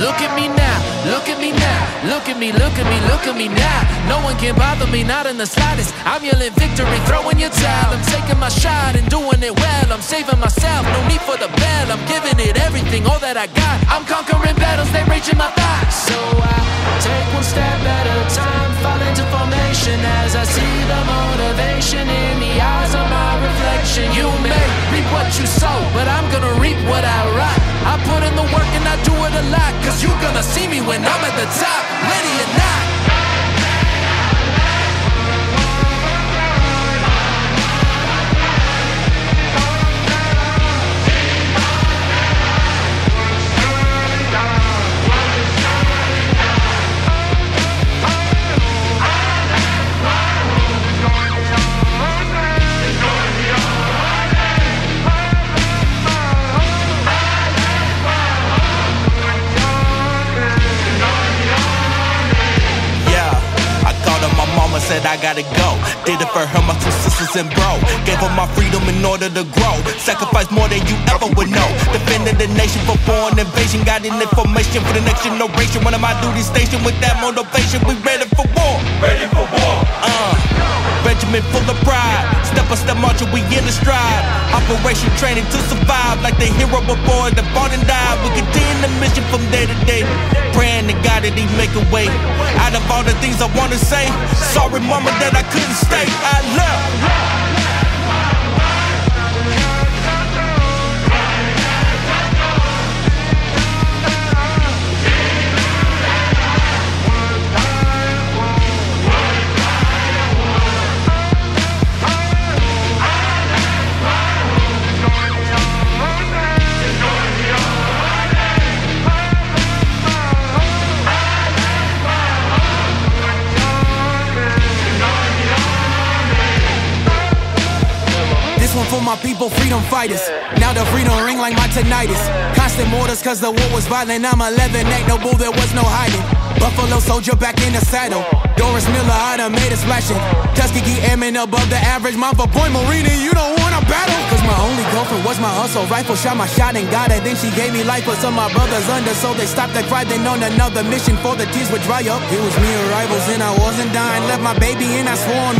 Look at me now, look at me now, look at me, look at me, look at me now. No one can bother me, not in the slightest. I'm yelling victory, throwing your towel. I'm taking my shot and doing it well. I'm saving myself, no need for the bell. I'm giving it everything, all that I got. I'm conquering battles, they reaching my thighs. So I take one step at a time, fall into formation as I see the motivation said I gotta go. Did it for her, my two sisters and bro. Gave her my freedom in order to grow. Sacrifice more than you ever would know. Defending the nation for foreign invasion. Got in information for the next generation. One of my duty station with that motivation. We ready for war. Ready for war. Uh, regiment full of pride. Step by step marching, we in the stride. Operation training to survive. Like the hero before the fought and died. We continue the mission from day to day. Praying to God that He make a way. All the things I wanna say, sorry mama that I couldn't stay. I love. For my people, freedom fighters. Now the freedom ring like my tinnitus. Constant mortars, cause the war was violent. I'm 11, ain't no bull, there was no hiding. Buffalo soldier back in the saddle. Doris Miller, I done made a splashing. Tuskegee Airman above the average. Montford Point Marine, you don't wanna battle. Cause my only girlfriend was my hustle. Rifle shot my shot and got it. Then she gave me life, but some my brothers under. So they stopped the cry, then on another mission for the tears would dry up. It was me and rivals, and I wasn't dying. Left my baby, and I swore on